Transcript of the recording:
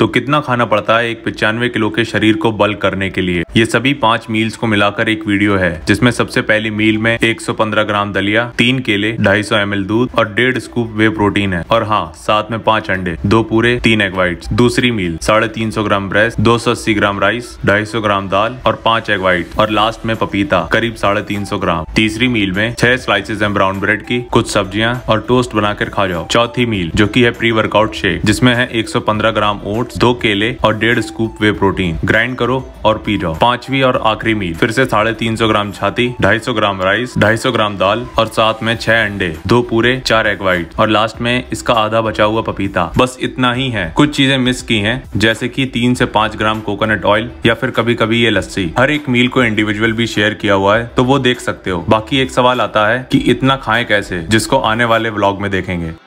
तो कितना खाना पड़ता है एक पचानवे किलो के शरीर को बल करने के लिए? ये सभी पाँच मील्स को मिलाकर एक वीडियो है, जिसमें सबसे पहली मील में 115 ग्राम दलिया, तीन केले 250 एम दूध और डेढ़ स्कूप वे प्रोटीन है। और हाँ साथ में पाँच अंडे, दो पूरे, तीन एग वाइट दूसरी मील साढ़े तीन सौ ग्राम ब्रेस्ट दो सौ अस्सी ग्राम राइस ढाई सौ ग्राम दाल और पाँच एग व्हाइट और लास्ट में पपीता, करीब साढ़े तीन सौ ग्राम। तीसरी मील में छह स्लाइसेस हैं ब्राउन ब्रेड की कुछ सब्ज़ियाँ और टोस्ट बनाकर खा जाओ। चौथी मील जो की है प्री वर्कआउट शेक जिसमें है 115 ग्राम ओट्स दो केले और डेढ़ स्कूप वे प्रोटीन। ग्राइंड करो और पी जाओ। पांचवी और आखिरी मील। फिर से साढ़े तीन सौ ग्राम छाती, ढाई सौ ग्राम राइस, ढाई सौ ग्राम दाल और साथ में छह अंडे, दो पूरे, चार एग व्हाइट और लास्ट में इसका आधा बचा हुआ पपीता। बस इतना ही है। कुछ चीज़ें मिस की हैं, जैसे कि तीन से पाँच ग्राम कोकोनट ऑयल या फिर कभी कभी ये लस्सी। हर एक मील को इंडिविजुअल भी शेयर किया हुआ है तो वो देख सकते हो। बाकी एक सवाल आता है की इतना खाए कैसे, जिसको आने वाले ब्लॉग में देखेंगे।